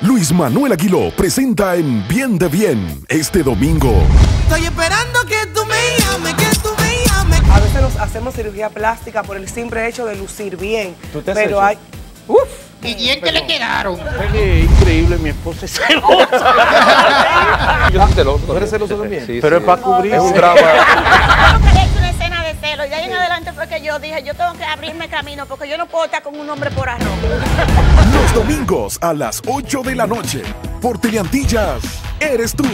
Luis Manuel Aguiló presenta en Bien de Bien este domingo. Estoy esperando que tú me llames, que tú me llames. A veces nos hacemos cirugía plástica por el simple hecho de lucir bien. ¿Tú te has pero hecho? hay. Uf, Y bien que le quedaron. Qué increíble, mi esposa es celosa. Yo soy celoso. ¿Tú eres celoso también? Sí, Pero sí. es para cubrir. Es un drama. Y de ahí en adelante fue que yo dije, yo tengo que abrirme camino porque yo no puedo estar con un hombre por arroz. Domingos a las 8 de la noche. Por Teleantillas, eres tú.